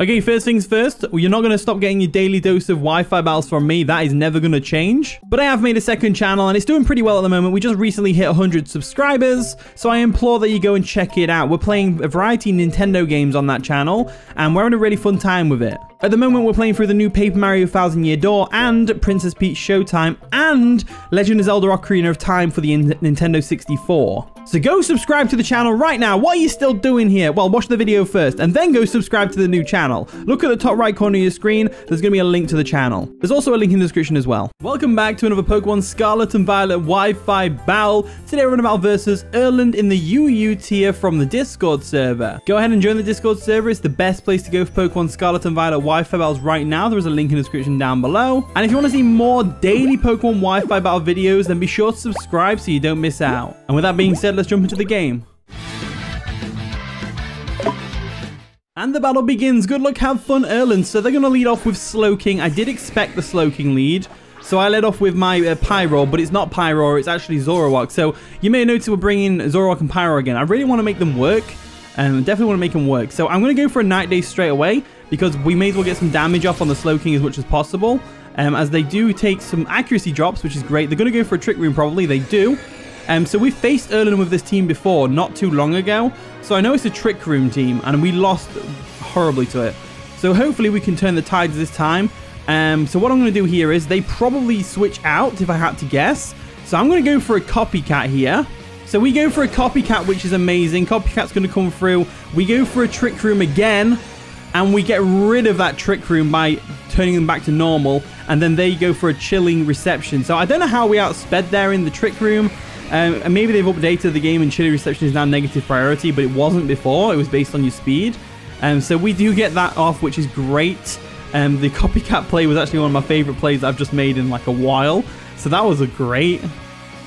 Okay, first things first, you're not going to stop getting your daily dose of Wi-Fi battles from me. That is never going to change. But I have made a second channel and it's doing pretty well at the moment. We just recently hit 100 subscribers, so I implore that you go and check it out. We're playing a variety of Nintendo games on that channel and we're having a really fun time with it. At the moment, we're playing through the new Paper Mario Thousand Year Door and Princess Peach Showtime and Legend of Zelda Ocarina of Time for the Nintendo 64. So go subscribe to the channel right now. What are you still doing here? Well, watch the video first and then go subscribe to the new channel. Look at the top right corner of your screen. There's going to be a link to the channel. There's also a link in the description as well. Welcome back to another Pokemon Scarlet and Violet Wi-Fi battle. Today we're about versus Erland in the UU tier from the Discord server. Go ahead and join the Discord server. It's the best place to go for Pokemon Scarlet and Violet Wi-Fi battles right now. There is a link in the description down below. And if you want to see more daily Pokemon Wi-Fi battle videos, then be sure to subscribe so you don't miss out. And with that being said, let's jump into the game. And the battle begins. Good luck, have fun, Erland. So they're going to lead off with Slowking. I did expect the Slowking lead. So I led off with my uh, Pyro, but it's not Pyro, it's actually Zoroark. So you may notice we're bringing Zoroark and Pyro again. I really want to make them work. Um, definitely want to make them work. So I'm going to go for a Night Daze straight away because we may as well get some damage off on the Slowking as much as possible. Um, as they do take some accuracy drops, which is great. They're going to go for a Trick Room probably. They do. Um, so we faced Erland with this team before, not too long ago. So I know it's a Trick Room team, and we lost horribly to it. So hopefully we can turn the tides this time. Um, so what I'm going to do here is they probably switch out, if I had to guess. So I'm going to go for a copycat here. So we go for a copycat, which is amazing. Copycat's going to come through. We go for a trick room again. And we get rid of that trick room by turning them back to normal. And then they go for a chilling reception. So I don't know how we outsped there in the trick room. Um, and maybe they've updated the game and chilling reception is now negative priority, but it wasn't before. It was based on your speed. Um, so we do get that off, which is great. Um, the copycat play was actually one of my favorite plays I've just made in like a while. So that was a great.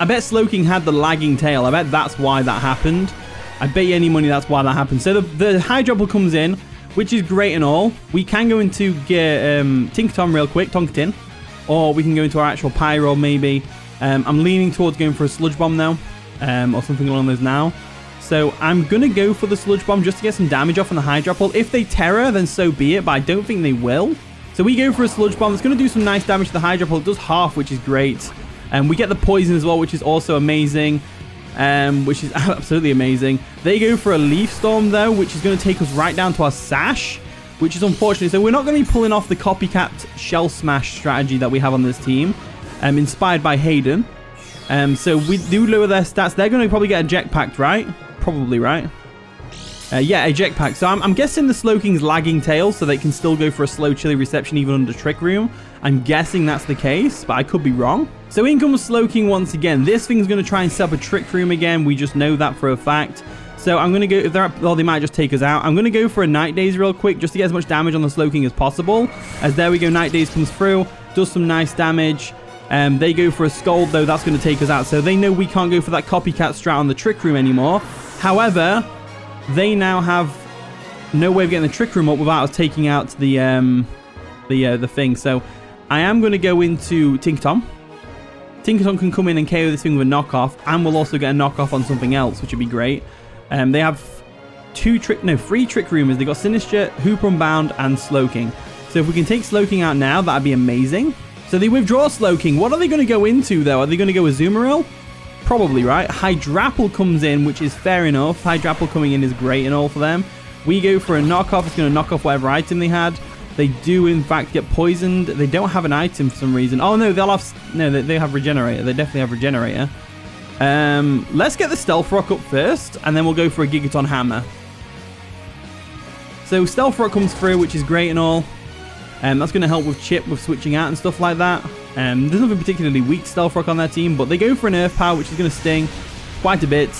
I bet Slowking had the lagging tail. I bet that's why that happened. I bet you any money that's why that happened. So the, the comes in, which is great and all. We can go into get um, Tinkaton real quick, Tonkatin. Or we can go into our actual Pyro maybe. Um, I'm leaning towards going for a Sludge Bomb now. Um, or something along those now. So I'm going to go for the Sludge Bomb just to get some damage off on the Hydrapple. If they Tera, then so be it, but I don't think they will. So we go for a Sludge Bomb. It's going to do some nice damage to the Hydrapple. It does half, which is great. And we get the Poison as well, which is also amazing. Um, which is absolutely amazing. They go for a Leaf Storm, though, which is going to take us right down to our Sash, which is unfortunate. So we're not going to be pulling off the Copycat Shell Smash strategy that we have on this team, um, inspired by Hayden. Um, so we do lower their stats. They're going to probably get a Jetpack, right? Probably, right? Uh, yeah, eject pack. So I'm, I'm, guessing the Slowking's lagging tail, so they can still go for a slow chilly reception even under Trick Room. I'm guessing that's the case, but I could be wrong. So in comes Slowking once again. This thing's going to try and set up a Trick Room again. We just know that for a fact. So I'm going to go, if they're, well, they might just take us out. I'm going to go for a Night Daze real quick, just to get as much damage on the Slowking as possible. As there we go, Night Daze comes through, does some nice damage. Um, they go for a Scald, though, that's going to take us out. So they know we can't go for that Copycat strat on the Trick Room anymore. However, they now have no way of getting the trick room up without us taking out the um, the uh, the thing. So I am going to go into Tinkaton. Tinkaton can come in and KO this thing with a knockoff, and we'll also get a knockoff on something else, which would be great. Um, they have two trick, no, three Trick Roomers. They got Sinistcha, Hoopa Unbound, and Slowking. So if we can take Slowking out now, that'd be amazing. So they withdraw Slowking. What are they going to go into, though? Are they going to go with Azumarill? Probably, right? Hydrapple comes in, which is fair enough. Hydrapple coming in is great and all for them. We go for a knockoff. It's going to knock off whatever item they had. They do, in fact, get poisoned. They don't have an item for some reason. Oh, no, they'll have... No, they, they have Regenerator. They definitely have Regenerator. Um, let's get the Stealth Rock up first, and then we'll go for a Gigaton Hammer. So Stealth Rock comes through, which is great and all. Um, that's going to help with Chip with switching out and stuff like that. Um, there's nothing particularly weak Stealth Rock on their team, but they go for an Earth Power, which is going to sting quite a bit.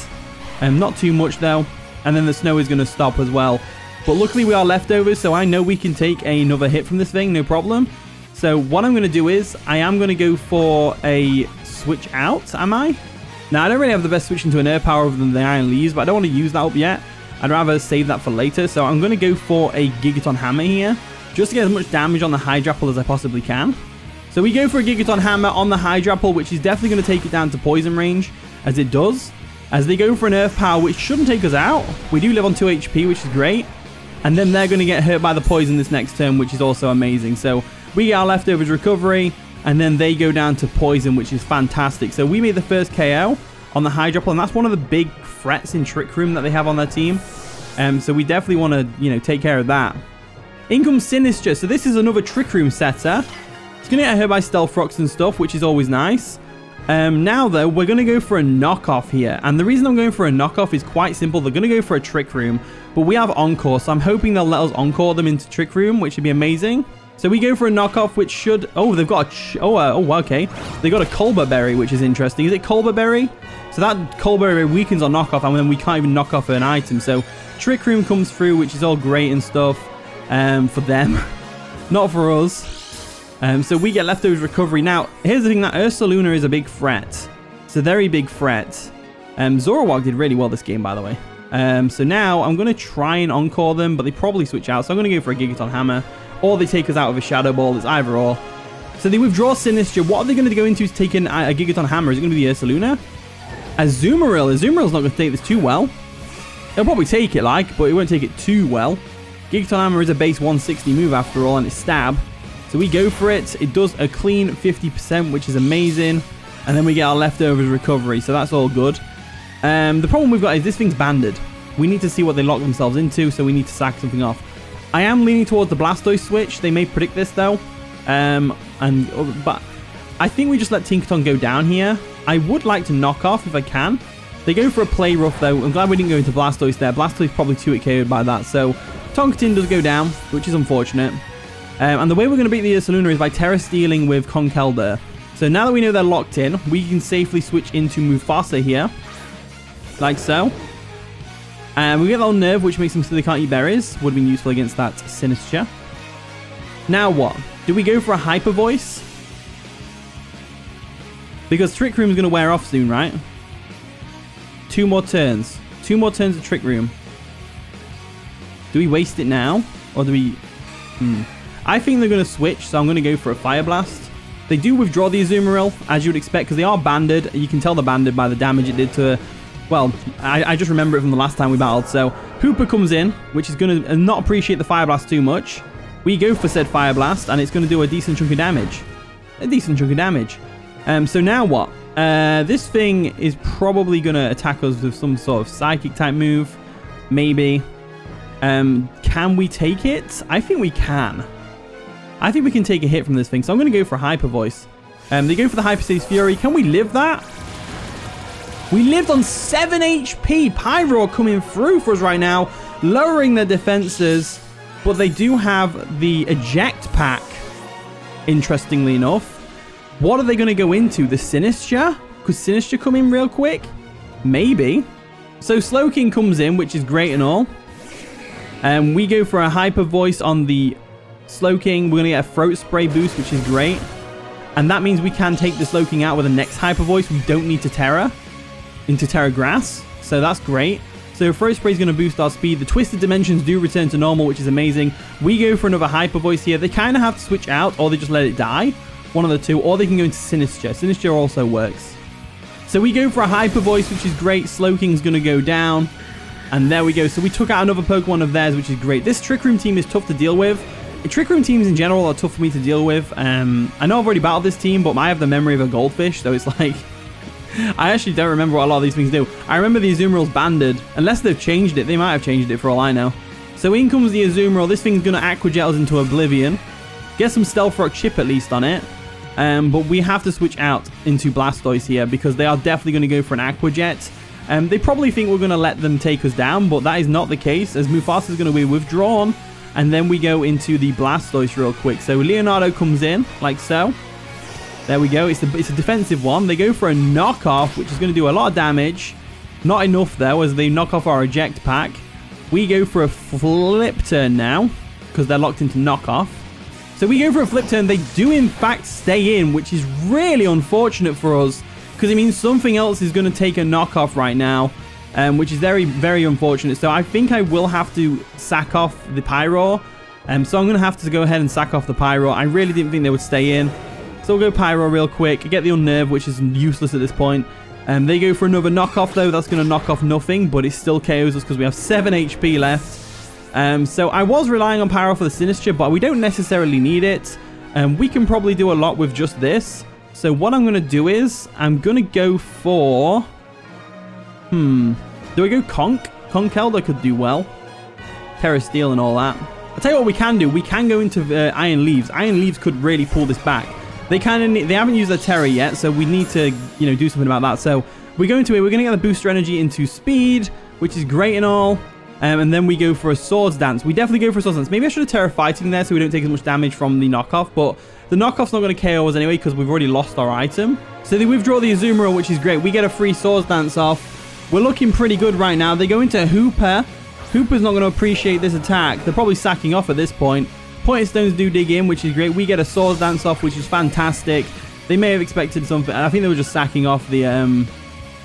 Um, not too much, though. And then the snow is going to stop as well. But luckily, we are leftovers, so I know we can take another hit from this thing, no problem. So what I'm going to do is, I am going to go for a switch out, am I? Now, I don't really have the best switch into an Earth Power other than the Iron Leaves, but I don't want to use that up yet. I'd rather save that for later, so I'm going to go for a Gigaton Hammer here, just to get as much damage on the Hydrapple as I possibly can. So we go for a Gigaton Hammer on the Hydrapple, which is definitely going to take it down to poison range, as it does. As they go for an Earth Power, which shouldn't take us out. We do live on 2 HP, which is great. And then they're going to get hurt by the poison this next turn, which is also amazing. So we get our leftovers recovery, and then they go down to poison, which is fantastic. So we made the first KO on the Hydrapple, and that's one of the big threats in Trick Room that they have on their team. Um, so we definitely want to, you know, take care of that. In comes Sinistcha. So this is another Trick Room setter. It's going to get hurt by Stealth Rocks and stuff, which is always nice. Um, now, though, we're going to go for a knockoff here. And the reason I'm going for a knockoff is quite simple. They're going to go for a Trick Room, but we have Encore, so I'm hoping they'll let us Encore them into Trick Room, which would be amazing. So we go for a knockoff, which should... Oh, they've got a... oh, uh, oh, okay. They got a Colbur Berry, which is interesting. Is it Colbur Berry? So that Colbur Berry weakens our knockoff, and then we can't even knock off an item. So Trick Room comes through, which is all great and stuff um, for them. Not for us. Um, so we get leftovers recovery. Now, here's the thing that Ursaluna is a big threat. It's a very big threat. Um, Zoroark did really well this game, by the way. Um, so now I'm going to try and encore them, but they probably switch out. So I'm going to go for a Gigaton Hammer, or they take us out of a Shadow Ball. It's either or. So they withdraw Sinistcha. What are they going to go into to take in a, Gigaton Hammer? Is it going to be the Ursaluna? Azumarill. Azumarill's not going to take this too well. It'll probably take it, like, but it won't take it too well. Gigaton Hammer is a base 160 move after all, and it's stab. So we go for it. It does a clean 50%, which is amazing. And then we get our leftovers recovery, so that's all good. Um, the problem we've got is this thing's banded. We need to see what they lock themselves into, so we need to sack something off. I am leaning towards the Blastoise switch. They may predict this, though. Um, and But I think we just let Tinkaton go down here. I would like to knock off if I can. They go for a play rough, though. I'm glad we didn't go into Blastoise there. Blastoise probably 2 KO'd by that, so Tonkatin does go down, which is unfortunate. Um, and the way we're going to beat the Ursaluna is by Tera Steeling with Conkeldurr. So now that we know they're locked in, we can safely switch into Mufasa here. Like so. And we get that Nerve, which makes them so they can't eat berries. Would have been useful against that Sinistcha. Now what? Do we go for a Hyper Voice? Because Trick Room is going to wear off soon, right? Two more turns. Two more turns of Trick Room. Do we waste it now? Or do we... Hmm. I think they're going to switch, so I'm going to go for a Fire Blast. They do withdraw the Azumarill, as you would expect, because they are banded. You can tell they're banded by the damage it did to... Well, I, I just remember it from the last time we battled. So, Hoopa comes in, which is going to not appreciate the Fire Blast too much. We go for said Fire Blast, and it's going to do a decent chunk of damage. A decent chunk of damage. Um, so now what? Uh, this thing is probably going to attack us with some sort of Psychic type move. Maybe. Um, can we take it? I think we can. I think we can take a hit from this thing, so I'm going to go for Hyper Voice. Um, they go for the Hyperspace Fury. Can we live that? We lived on 7 HP. Pyro coming through for us right now, lowering their defenses. But they do have the Eject Pack, interestingly enough. What are they going to go into? The Sinistcha? Could Sinistcha come in real quick? Maybe. So Slowking comes in, which is great and all. And um, we go for a Hyper Voice on the Slowking, we're going to get a Throat Spray boost, which is great. And that means we can take the Slowking out with the next Hyper Voice. We don't need to Tera into Tera Grass. So that's great. So Throat Spray is going to boost our speed. The Twisted Dimensions do return to normal, which is amazing. We go for another Hyper Voice here. They kind of have to switch out, or they just let it die. One of the two. Or they can go into Sinistcha. Sinistcha also works. So we go for a Hyper Voice, which is great. Slowking's going to go down. And there we go. So we took out another Pokemon of theirs, which is great. This Trick Room team is tough to deal with. Trick Room teams in general are tough for me to deal with. Um, I know I've already battled this team, but I have the memory of a goldfish, so it's like... I actually don't remember what a lot of these things do. I remember the Azumarill's banded. Unless they've changed it. They might have changed it for all I know. So in comes the Azumarill. This thing's going to Aqua us into Oblivion. Get some Stealth Rock chip at least on it. Um, but we have to switch out into Blastoise here because they are definitely going to go for an Aqua Jet. Um, they probably think we're going to let them take us down, but that is not the case as Mufasa is going to be withdrawn. And then we go into the Blastoise real quick. So Leonardo comes in, like so. There we go. It's a, it's a defensive one. They go for a knockoff, which is going to do a lot of damage. Not enough, though, as they knock off our eject pack. We go for a flip turn now, because they're locked into knockoff. So we go for a flip turn. They do, in fact, stay in, which is really unfortunate for us, because it means something else is going to take a knockoff right now um, which is very, very unfortunate. So I think I will have to sack off the Pyro. Um, so I'm going to have to go ahead and sack off the Pyro. I really didn't think they would stay in. So we'll go Pyro real quick. Get the Unnerve, which is useless at this point. Um, they go for another knockoff, though. That's going to knock off nothing, but it still KOs us because we have 7 HP left. Um, so I was relying on Pyro for the Sinistcha, but we don't necessarily need it. Um, we can probably do a lot with just this. So what I'm going to do is, I'm going to go for... Hmm. Do I go Conk? Conkeldurr could do well. Tera Steel and all that. I'll tell you what we can do. We can go into uh, Iron Leaves. Iron Leaves could really pull this back. They kind of they haven't used their Tera yet, so we need to you know do something about that. So we're going to we're going to get the booster energy into speed, which is great and all. Um, and then we go for a Swords Dance. We definitely go for a Swords Dance. Maybe I should have Tera Fighting there so we don't take as much damage from the knockoff. But the knockoff's not going to KO us anyway because we've already lost our item. So they withdraw the Azumarill, which is great. We get a free Swords Dance off. We're looking pretty good right now. They go into Hoopa. Hoopa's not going to appreciate this attack. They're probably sacking off at this point. Pointing Stones do dig in, which is great. We get a Swords Dance off, which is fantastic. They may have expected something. I think they were just sacking off the um,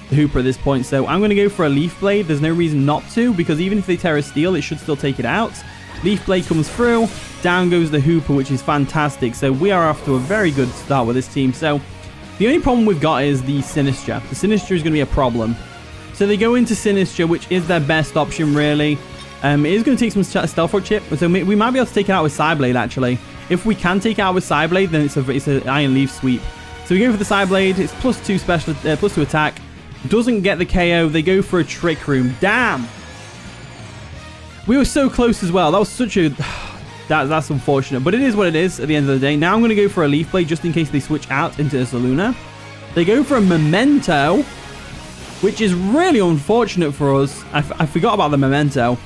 the Hoopa at this point. So I'm going to go for a Leaf Blade. There's no reason not to, because even if they Tera Steel, it should still take it out. Leaf Blade comes through. Down goes the Hoopa, which is fantastic. So we are off to a very good start with this team. So the only problem we've got is the Sinistcha. The Sinistcha is going to be a problem. So they go into Sinistcha, which is their best option, really. Um, it is going to take some Stealth Rock Chip, so we might be able to take it out with Psyblade, actually. If we can take it out with Psyblade, then it's a it's an Iron Leaf sweep. So we go for the Psyblade. It's plus two special, uh, plus two attack. Doesn't get the KO. They go for a Trick Room. Damn! We were so close as well. That was such a... that, that's unfortunate. But it is what it is at the end of the day. Now I'm going to go for a Leaf Blade just in case they switch out into Ursaluna. They go for a Memento which is really unfortunate for us. I, forgot about the memento.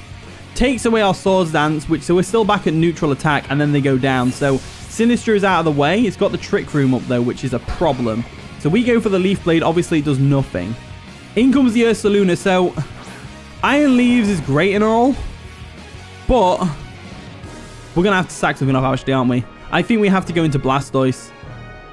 Takes away our swords dance, which so we're still back at neutral attack, and then they go down. So Sinistcha is out of the way. It's got the trick room up though, which is a problem. So we go for the leaf blade. Obviously, it does nothing. In comes the Ursaluna. So Iron Leaves is great and all, but we're gonna have to sack something off actually, aren't we? I think we have to go into Blastoise.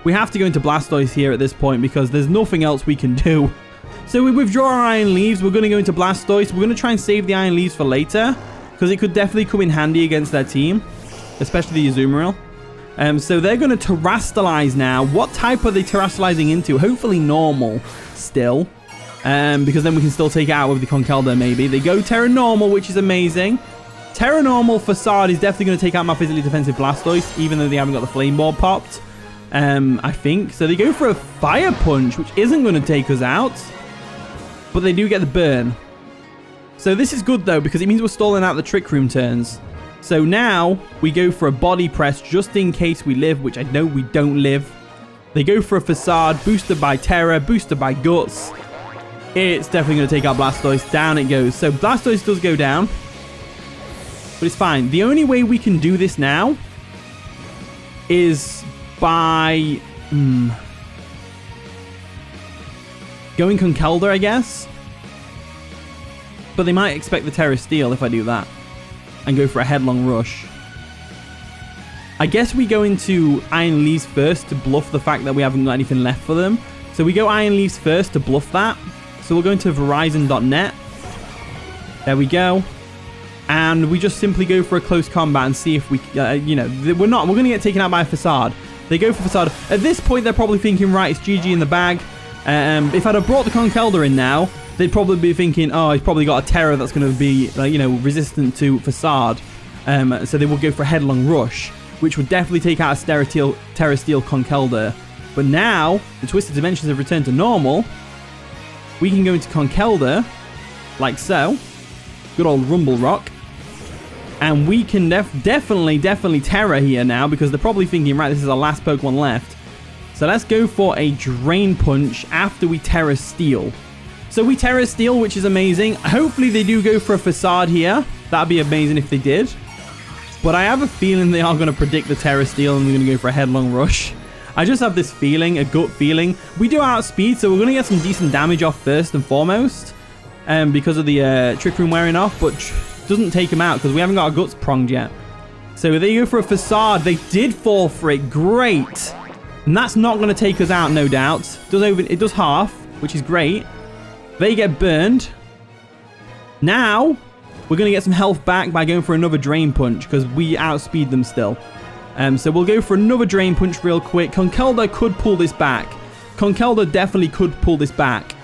We have to go into Blastoise here at this point because there's nothing else we can do. So we withdraw our Iron Leaves. We're going to go into Blastoise. We're going to try and save the Iron Leaves for later. Because it could definitely come in handy against their team. Especially the Azumarill. Um, so they're going to Terastallize now. What type are they Terastallizing into? Hopefully normal still. Um, because then we can still take it out with the Conkeldurr maybe. They go Tera Normal, which is amazing. Tera Normal Facade is definitely going to take out my physically defensive Blastoise. Even though they haven't got the Flame Ball popped. Um, I think. So they go for a Fire Punch, which isn't going to take us out but they do get the burn. So this is good though, because it means we're stalling out the Trick Room turns. So now we go for a body press just in case we live, which I know we don't live. They go for a facade, boosted by Tera, boosted by Guts. It's definitely going to take out Blastoise. Down it goes. So Blastoise does go down. But it's fine. The only way we can do this now is by... Hmm, Going Conkeldurr, I guess. But they might expect the Tera Steel if I do that. And go for a Headlong Rush. I guess we go into Iron Leaves first to bluff the fact that we haven't got anything left for them. So we go Iron Leaves first to bluff that. So we'll go into Verizon.net. There we go. And we just simply go for a close combat and see if we, uh, you know, we're not, we're going to get taken out by a Facade. They go for Facade. At this point, they're probably thinking, right, it's GG in the bag. Um, if I'd have brought the Conkeldurr in now, they'd probably be thinking, oh, he's probably got a Tera that's going to be, like, you know, resistant to Facade. Um, so they will go for a Headlong Rush, which would definitely take out a Tera Steel, Tera Steel Conkeldurr. But now, the Twisted Dimensions have returned to normal. We can go into Conkeldurr, like so. Good old Rumble Rock. And we can def definitely, definitely Tera here now, because they're probably thinking, right, this is our last Pokemon left. So let's go for a Drain Punch after we Tera Steel. So we Tera Steel, which is amazing. Hopefully they do go for a Facade here. That'd be amazing if they did. But I have a feeling they are going to predict the Tera Steel and they're going to go for a Headlong Rush. I just have this feeling, a gut feeling. We do outspeed, so we're going to get some decent damage off first and foremost. Um, because of the uh, Trick Room wearing off, but doesn't take him out because we haven't got our Guts pronged yet. So they go for a Facade. They did fall for it. Great. And that's not going to take us out, no doubt. Does over, it does half, which is great. They get burned. Now, we're going to get some health back by going for another Drain Punch, because we outspeed them still. Um, so we'll go for another Drain Punch real quick. Conkeldurr could pull this back. Conkeldurr definitely could pull this back.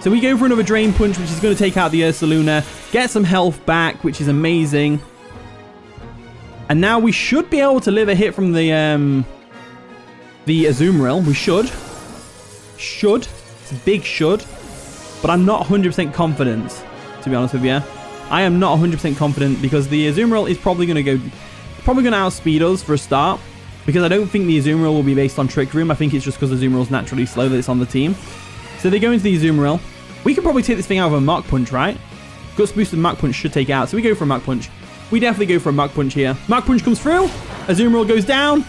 So we go for another Drain Punch, which is going to take out the Ursaluna, get some health back, which is amazing. And now we should be able to live a hit from the um, the Azumarill. We should. Should. It's a big should. But I'm not 100% confident, to be honest with you. I am not 100% confident because the Azumarill is probably going to go... Probably going to outspeed us for a start. Because I don't think the Azumarill will be based on Trick Room. I think it's just because is naturally slow that it's on the team. So they go into the Azumarill. We can probably take this thing out with a Mach Punch, right? Guts boosted Mach Punch should take out. So we go for a Mach Punch. We definitely go for a Mach Punch here. Mach Punch comes through. Azumarill goes down.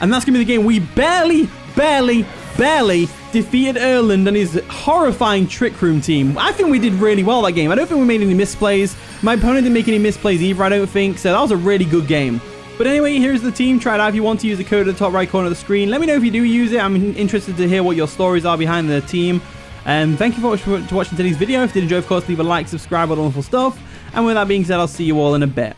And that's going to be the game. We barely, barely, barely defeated Erland and his horrifying Trick Room team. I think we did really well that game. I don't think we made any misplays. My opponent didn't make any misplays either, I don't think. So that was a really good game. But anyway, here's the team. Try it out if you want to use the code at the top right corner of the screen. Let me know if you do use it. I'm interested to hear what your stories are behind the team. And um, thank you for watching today's video. If you did enjoy, of course, leave a like, subscribe, all the wonderful stuff. And with that being said, I'll see you all in a bit.